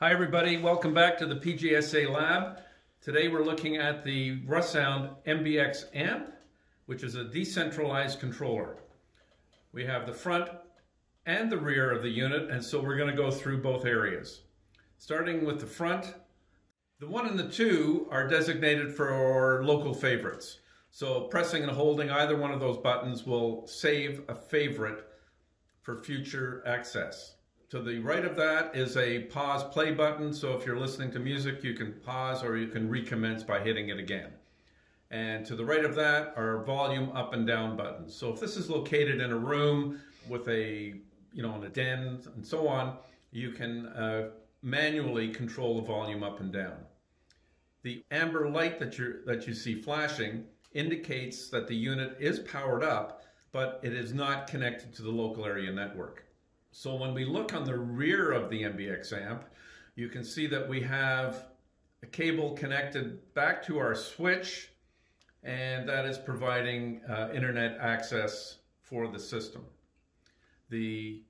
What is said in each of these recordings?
Hi everybody, welcome back to the PGSA lab. Today we're looking at the Russound MBX amp, which is a decentralized controller. We have the front and the rear of the unit, and so we're going to go through both areas. Starting with the front, the one and the two are designated for local favorites. So pressing and holding either one of those buttons will save a favorite for future access. To the right of that is a pause play button. So if you're listening to music, you can pause or you can recommence by hitting it again. And to the right of that are volume up and down buttons. So if this is located in a room with a, you know, in a den and so on, you can uh, manually control the volume up and down. The amber light that, you that you see flashing indicates that the unit is powered up, but it is not connected to the local area network. So when we look on the rear of the MBX amp, you can see that we have a cable connected back to our switch, and that is providing uh, internet access for the system. The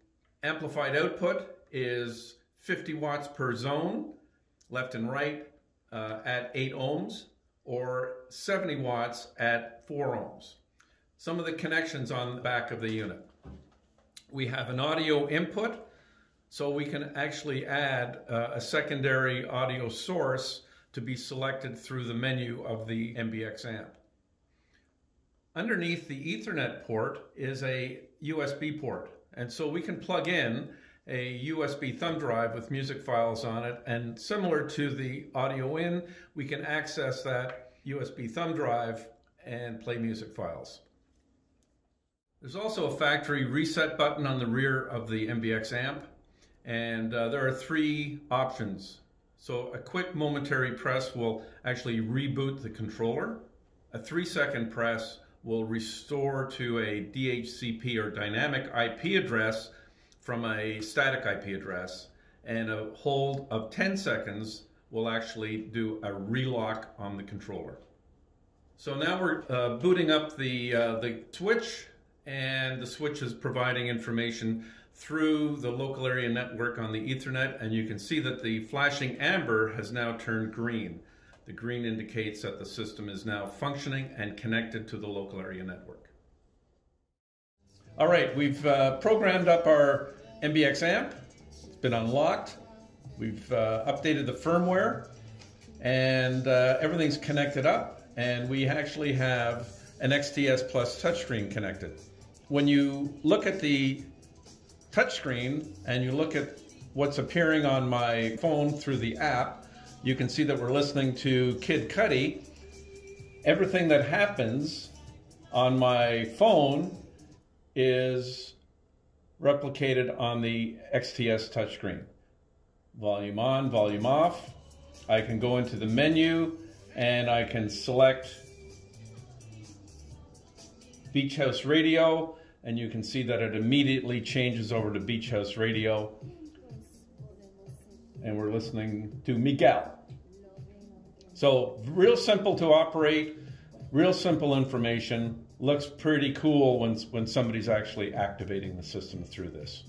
amplified output is 50 watts per zone, left and right, uh, at 8 ohms, or 70 watts at 4 ohms. Some of the connections on the back of the unit. We have an audio input, so we can actually add uh, a secondary audio source to be selected through the menu of the MBX amp. Underneath the Ethernet port is a USB port, and so we can plug in a USB thumb drive with music files on it, and similar to the audio in, we can access that USB thumb drive and play music files. There's also a factory reset button on the rear of the MBX amp, and uh, there are three options. So a quick momentary press will actually reboot the controller. A three second press will restore to a DHCP or dynamic IP address from a static IP address, and a hold of 10 seconds will actually do a relock on the controller. So now we're uh, booting up the, uh, the switch, and the switch is providing information through the local area network on the Ethernet, and you can see that the flashing amber has now turned green. The green indicates that the system is now functioning and connected to the local area network. All right, we've uh, programmed up our MBX amp. It's been unlocked. We've uh, updated the firmware and uh, everything's connected up and we actually have an XTS Plus touchscreen connected. When you look at the touchscreen and you look at what's appearing on my phone through the app, you can see that we're listening to Kid Cudi. Everything that happens on my phone is replicated on the XTS touchscreen. Volume on, volume off. I can go into the menu and I can select Beach House Radio, and you can see that it immediately changes over to Beach House Radio. And we're listening to Miguel. So real simple to operate, real simple information. Looks pretty cool when, when somebody's actually activating the system through this.